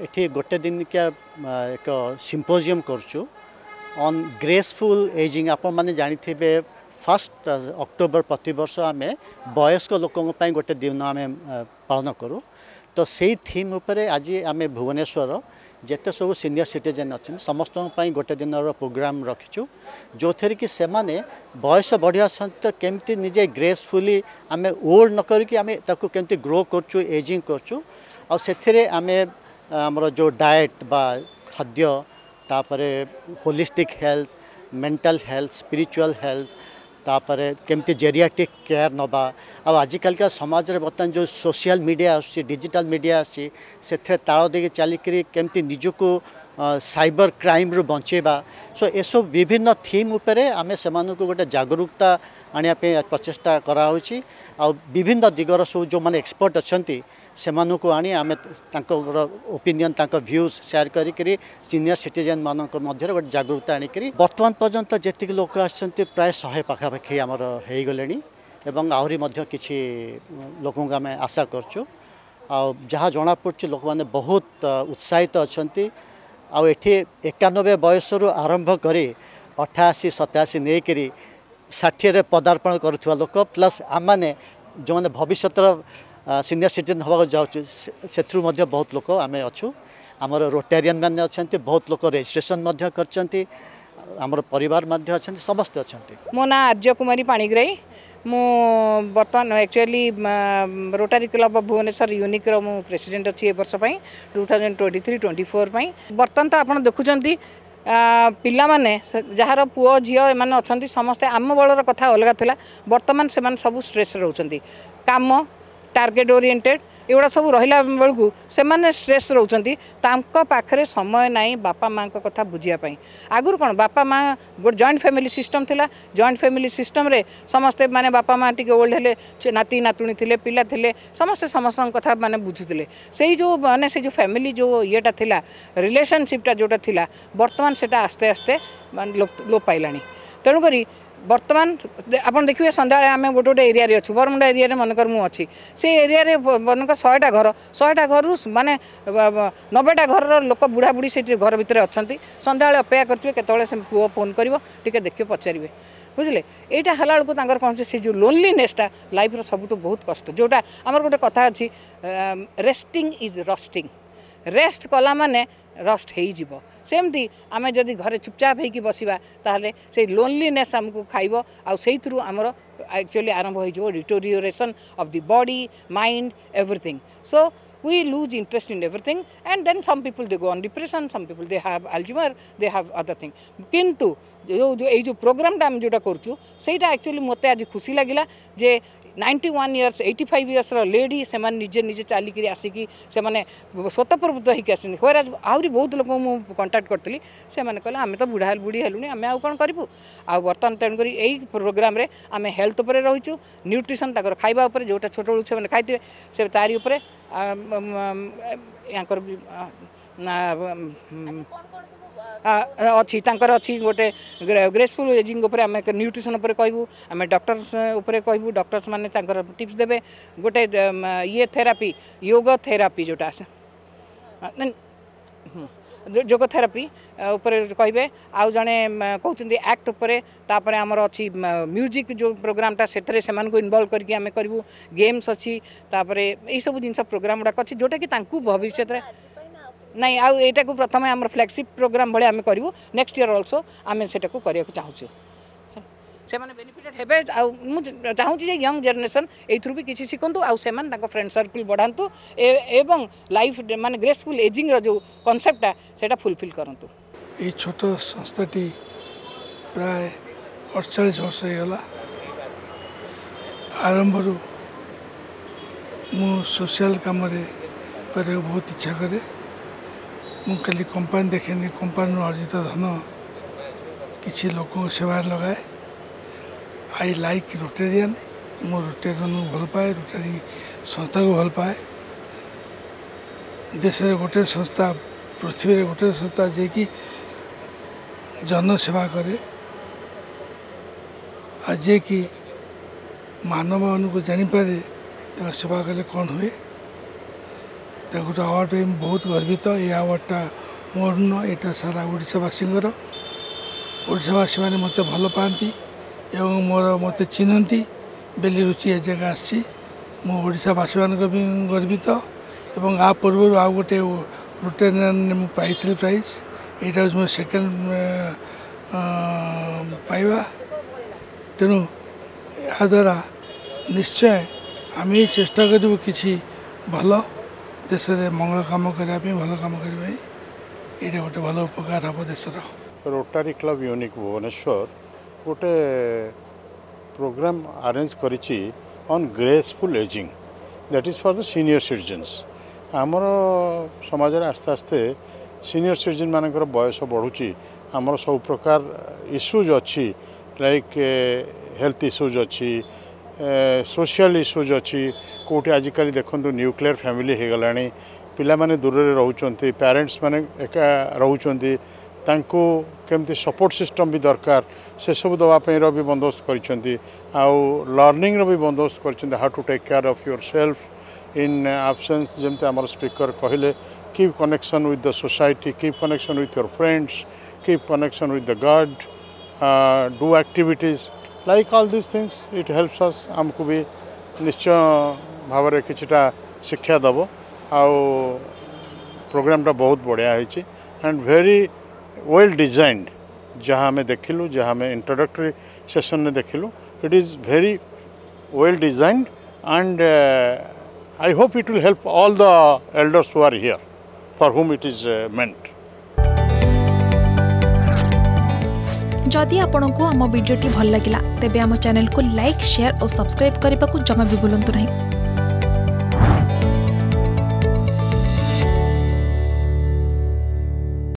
ଏଠି ଗୋଟେ ଦିନିକିଆ ଏକ ସିମ୍ପୋଜିୟମ୍ କରୁଛୁ ଅନ୍ ଗ୍ରେସଫୁଲ୍ ଏଜିଂ ଆପଣମାନେ ଜାଣିଥିବେ ଫାର୍ଷ୍ଟ ଅକ୍ଟୋବର ପ୍ରତିବର୍ଷ ଆମେ ବୟସ୍କ ଲୋକଙ୍କ ପାଇଁ ଗୋଟେ ଦିନ ଆମେ ପାଳନ କରୁ ତ ସେଇ ଥିମ୍ ଉପରେ ଆଜି ଆମେ ଭୁବନେଶ୍ୱର ଯେତେ ସବୁ ସିନିୟର ସିଟିଜେନ୍ ଅଛନ୍ତି ସମସ୍ତଙ୍କ ପାଇଁ ଗୋଟେ ଦିନର ପ୍ରୋଗ୍ରାମ୍ ରଖିଛୁ ଯେଉଁଥିରେ କି ସେମାନେ ବୟସ ବଢ଼ିବା ସହିତ କେମିତି ନିଜେ ଗ୍ରେସଫୁଲି ଆମେ ଓଲ୍ଡ ନ କରିକି ଆମେ ତାକୁ କେମିତି ଗ୍ରୋ କରୁଛୁ ଏଜିଂ କରୁଛୁ ଆଉ ସେଥିରେ ଆମେ आमर जो डाएट बा खाद्य holistic health mental health spiritual health तापर केमती जेरियाटिक केयर नवा आजिकल का समाज में बर्तमान जो सोशल मीडिया डिजिटल मीडिया आसी ताल देखे चलिकी केमती निजुक सबर क्राइम रु बचेबा सो एसब विभिन्न थीम उपरे आम से गोटे जगरूकता आण प्रचेष्टाह छ आउ विभिन्न दिग र जो मैले एक्सपर्ट अहिले समा आमे ओपिनयन त भ्युज सेयर गरिक सिनियर सिटिजेन मध्य जागरुकता आर्तन पर्यन्त लोक आ प्रायः शे पाखापागले आउँछ आशा गर्छु आउ जहाँ जना पढ्छु लोक बहुत उत्साहित अहिले आउँ एकानब्बे आरंभ आरम्भकरी अठासी सतासी नै किरी ষାଠିଏରେ ପଦାର୍ପଣ କରୁଥିବା ଲୋକ ପ୍ଲସ୍ ଆମମାନେ ଯେଉଁମାନେ ଭବିଷ୍ୟତର ସିନିୟର ସିଟିଜେନ୍ ହେବାକୁ ଯାଉଛୁ ସେଥିରୁ ମଧ୍ୟ ବହୁତ ଲୋକ ଆମେ ଅଛୁ ଆମର ରୋଟାରିଆନ୍ ମାନେ ଅଛନ୍ତି ବହୁତ ଲୋକ ରେଜିଷ୍ଟ୍ରେସନ୍ ମଧ୍ୟ କରିଛନ୍ତି ଆମର ପରିବାର ମଧ୍ୟ ଅଛନ୍ତି ସମସ୍ତେ ଅଛନ୍ତି ମୋ ନାଁ ଆର୍ଯ୍ୟ କୁମାରୀ ପାଣିଗ୍ରାହୀ ମୁଁ ବର୍ତ୍ତମାନ actually rotary club of Bhubaneswar ୟୁନିକ୍ର ମୁଁ ପ୍ରେସିଡେଣ୍ଟ ଅଛି ଏ ବର୍ଷ ପାଇଁ two thousand twenty three twenty four ପାଇଁ ବର୍ତ୍ତମାନ ତ ଆପଣ ଦେଖୁଛନ୍ତି ପିଲାମାନେ ଯାହାର ପୁଅ ଝିଅ ଏମାନେ ଅଛନ୍ତି ସମସ୍ତେ ଆମ ବେଳର କଥା ଅଲଗା ଥିଲା ବର୍ତ୍ତମାନ ସେମାନେ ସବୁ ଷ୍ଟ୍ରେସ୍ ରହୁଛନ୍ତି କାମ ଟାର୍ଗେଟ୍ ଓରିଏଣ୍ଟେଡ଼୍ ଏଗୁଡ଼ା ସବୁ ରହିଲା ବେଳକୁ ସେମାନେ ଷ୍ଟ୍ରେସ୍ ରହୁଛନ୍ତି ତାଙ୍କ ପାଖରେ ସମୟ ନାହିଁ ବାପା ମାଆଙ୍କ କଥା ବୁଝିବା ପାଇଁ ଆଗରୁ କ'ଣ ବାପା ମା ଗୋଟେ ଜଏଣ୍ଟ ଫ୍ୟାମିଲି ସିଷ୍ଟମ୍ ଥିଲା ଜଏଣ୍ଟ ଫ୍ୟାମିଲି ସିଷ୍ଟମ୍ରେ ସମସ୍ତେ ମାନେ ବାପା ମା ଟିକେ ଓଲ୍ଡ ହେଲେ ନାତି ନାତୁଣୀ ଥିଲେ ପିଲା ଥିଲେ ସମସ୍ତେ ସମସ୍ତଙ୍କ କଥା ମାନେ ବୁଝୁଥିଲେ ସେଇ ଯେଉଁ ମାନେ ସେ ଯେଉଁ ଫ୍ୟାମିଲି ଯେଉଁ ଇଏଟା ଥିଲା ରିଲେସନସିପ୍ଟା ଯେଉଁଟା ଥିଲା ବର୍ତ୍ତମାନ ସେଇଟା ଆସ୍ତେ ଆସ୍ତେ ମାନେ ଲୋପ ପାଇଲାଣି ତେଣୁକରି বর্তমান আপনার দেখবে সন্ধ্যাবেলে আমি গোটে গোটে এরিয়ায় অছু বরমুন্ডা এরিয়ায় মনেকর মু অছি সে এরিয়ায় মনেকর শহেটা ঘর শহেটা ঘর মানে নবেটা ঘরর লোক বুড়াবুড়ি সেটি ঘর ভিতরে অনেক সন্ধ্যাবেলে অপেক্ষা করবে কেতবে সে পুয় ফোন করব টিকি দেখবে পচারবে বুঝলে এইটা হলা বেড়ে তাঁর কম সে যে লোনলিনেসটা লাইফর সবুঠু বহুত কষ্ট যেটা আমার গোটে কথা আছে রেস্টিং ইজ রস্টিং ରେଷ୍ଟ କଲା ମାନେ ରଷ୍ଟ ହେଇଯିବ ସେମିତି ଆମେ ଯଦି ଘରେ ଚୁପଚାପ ହେଇକି ବସିବା ତାହେଲେ ସେଇ ଲୋନ୍ଲିନେସ୍ ଆମକୁ ଖାଇବ ଆଉ ସେଇଥିରୁ ଆମର ଆକ୍ଚୁଆଲି ଆରମ୍ଭ ହେଇଯିବ deterioration of the body mind everything so we lose interest in everything and then some people they go on depression some people they have alzheimer they have other thing କିନ୍ତୁ ଯେଉଁ ଯେଉଁ ଏଇ ଯେଉଁ ପ୍ରୋଗ୍ରାମଟା ଆମେ ଯେଉଁଟା କରୁଛୁ ସେଇଟା ଆକ୍ଚୁଆଲି ମୋତେ ଆଜି ଖୁସି ଲାଗିଲା ଯେ ninety one years eighty five ଇୟର୍ସର lady ସେମାନେ ନିଜେ ନିଜେ ଚାଲିକିରି ଆସିକି ସେମାନେ ସ୍ୱତଃପ୍ରବୃତ୍ତ ହେଇକି ଆସିଛନ୍ତି ହୋର ଆହୁରି ବହୁତ ଲୋକଙ୍କୁ ମୁଁ କଣ୍ଟାକ୍ଟ କରିଥିଲି ସେମାନେ କହିଲେ ଆମେ ତ ବୁଢ଼ା ବୁଢ଼ୀ ହେଲୁଣି ଆମେ ଆଉ କ'ଣ କରିବୁ ଆଉ ବର୍ତ୍ତମାନ ତେଣୁକରି ଏଇ ପ୍ରୋଗ୍ରାମରେ ଆମେ ହେଲ୍ଥ ଉପରେ ରହିଛୁ ନ୍ୟୁଟ୍ରିସନ୍ ତାଙ୍କର ଖାଇବା ଉପରେ ଯେଉଁଟା ଛୋଟବେଳୁ ସେମାନେ ଖାଇଥିବେ ସେ ତାରି ଉପରେ ୟାଙ୍କର अच्छी अच्छी गोटे ग्रेसफुल एजिंग न्यूट्रिशन कहूँ आम डक्टर्स कहूँ डक्टर्स मैंने टीप्स देवे गोटे ये थेरापी योग थेरापी जो योग थेरापी कह आउ जड़े कहते आक्ट उपरे आमर अच्छी म्यूजिक जो प्रोग्रामा से इनवल्व करके आम करूँ गेम्स अच्छी यही सब जिन प्रोग्राम गुड़ाक अच्छी जोटा कि भविष्य में ନାଇଁ ଆଉ ଏଇଟାକୁ ପ୍ରଥମେ ଆମର ଫ୍ଲାଗସିପ୍ ପ୍ରୋଗ୍ରାମ୍ ଭଳିଆ ଆମେ କରିବୁ ନେକ୍ସଟ ଇୟର୍ ଅଲସୋ ଆମେ ସେଟାକୁ କରିବାକୁ ଚାହୁଁଛୁ ସେମାନେ ବେନିଫିଟେଡ୍ ହେବେ ଆଉ ମୁଁ ଚାହୁଁଛି ଯେ ୟଙ୍ଗ ଜେନେରେସନ୍ ଏଇଥିରୁ ବି କିଛି ଶିଖନ୍ତୁ ଆଉ ସେମାନେ ତାଙ୍କ ଫ୍ରେଣ୍ଡ ସର୍କଲ୍ ବଢ଼ାନ୍ତୁ ଏବଂ ଲାଇଫ୍ ମାନେ ଗ୍ରେସଫୁଲ୍ ଏଜିଂର ଯେଉଁ କନସେପ୍ଟଟା ସେଇଟା ଫୁଲଫିଲ୍ କରନ୍ତୁ ଏଇ ଛୋଟ ସଂସ୍ଥାଟି ପ୍ରାୟ ଅଠଚାଳିଶ ବର୍ଷ ହେଇଗଲା ଆରମ୍ଭରୁ ମୁଁ ସୋସିଆଲ କାମରେ କରିବାକୁ ବହୁତ ଇଚ୍ଛା କରେ ମୁଁ ଖାଲି କମ୍ପାନୀ ଦେଖେନି କମ୍ପାନୀରୁ ଅର୍ଜିତ ଧନ କିଛି ଲୋକଙ୍କ ସେବାରେ ଲଗାଏ ଆଇ ଲାଇକ୍ ରୋଟେରିଆନ୍ ମୁଁ ରୋଟେରିଆନ୍କୁ ଭଲ ପାଏ ରୋଟେରୀ ସଂସ୍ଥାକୁ ଭଲ ପାଏ ଦେଶରେ ଗୋଟେ ସଂସ୍ଥା ପୃଥିବୀରେ ଗୋଟେ ସଂସ୍ଥା ଯିଏକି ଜନସେବା କରେ ଆଉ ଯିଏକି ମାନବମାନଙ୍କୁ ଜାଣିପାରେ ତାଙ୍କ ସେବା କଲେ କ'ଣ ହୁଏ ତାକୁ ଆୱାର୍ଡ଼ ପାଇଁ ମୁଁ ବହୁତ ଗର୍ବିତ ଏ ଆୱାର୍ଡ଼ଟା ମୋର ନୁହଁ ଏଇଟା ସାରା ଓଡ଼ିଶାବାସୀଙ୍କର ଓଡ଼ିଶାବାସୀମାନେ ମୋତେ ଭଲ ପାଆନ୍ତି ଏବଂ ମୋର ମୋତେ ଚିହ୍ନନ୍ତି ବେଲିରୁଚି ଏ ଜାଗା ଆସିଛି ମୁଁ ଓଡ଼ିଶାବାସୀମାନଙ୍କ ବି ଗର୍ବିତ ଏବଂ ଆ ପୂର୍ବରୁ ଆଉ ଗୋଟେ ରୋଟେରିଆନ୍ ମୁଁ ପାଇଥିଲି ପ୍ରାଇଜ୍ ଏଇଟା ହେଉଛି ମୋ ସେକେଣ୍ଡ ପାଇବା ତେଣୁ ଏହାଦ୍ୱାରା ନିଶ୍ଚୟ ଆମେ ଚେଷ୍ଟା କରିବୁ କିଛି ଭଲ ଦେଶରେ ମଙ୍ଗଳ କାମ କରିବା ପାଇଁ ଭଲ କାମ କରିବା ପାଇଁ ଏଇଟା ଗୋଟେ ଭଲ ଉପକାର ହେବ ଦେଶର ରୋଟାରୀ କ୍ଲବ ୟୁନିକ୍ ଭୁବନେଶ୍ୱର ଗୋଟେ ପ୍ରୋଗ୍ରାମ୍ ଆରେଞ୍ଜ କରିଛି on graceful ageing that is for the senior citizens ଆମର ସମାଜରେ ଆସ୍ତେ ଆସ୍ତେ ସିନିୟର ସିଟିଜେନ୍ ମାନଙ୍କର ବୟସ ବଢ଼ୁଛି ଆମର ସବୁ ପ୍ରକାର ଇସ୍ୟୁଜ୍ ଅଛି ଲାଇକ୍ ହେଲ୍ଥ ଇସ୍ୟୁଜ୍ ଅଛି ସୋସିଆଲ ଇସ୍ୟୁଜ୍ ଅଛି କେଉଁଠି ଆଜିକାଲି ଦେଖନ୍ତୁ ନ୍ୟୁକ୍ଲିୟର ଫ୍ୟାମିଲି ହୋଇଗଲାଣି ପିଲାମାନେ ଦୂରରେ ରହୁଛନ୍ତି ପ୍ୟାରେଣ୍ଟସ୍ ମାନେ ଏକା ରହୁଛନ୍ତି ତାଙ୍କୁ କେମିତି ସପୋର୍ଟ ସିଷ୍ଟମ୍ ବି ଦରକାର ସେସବୁ ଦେବା ପାଇଁର ବି ବନ୍ଦୋବସ୍ତ କରିଛନ୍ତି ଆଉ ଲର୍ଣ୍ଣିଂର ବି ବନ୍ଦୋବସ୍ତ କରିଛନ୍ତି how to take care of yourself in absence ଯେମିତି ଆମର ସ୍ପିକର୍ କହିଲେ keep connection with the society keep connection with your friends keep connection with the god do activities like all this things it helps us ଆମକୁ ବି ନିଶ୍ଚୟ ভাবারে কিছটা শিক্ষা দব আউ প্রোগ্রামটা বহুত বড়য়া হৈছে এন্ড ভেরি ওয়েল ডিজাইনড জহা আমি देखिलु जहा मैं इंट्रोडक्टरी सेशन ने देखिलु it is very well designed and I hope it will help all the elders who are here for whom it is meant যদি আপোনক হাম ভিডিওটি ভাল লাগিলা তেবে হাম চ্যানেল কো লাইক শেয়ার অ সাবস্ক্রাইব কৰিবাকু জমাবি বুলন্ত নাই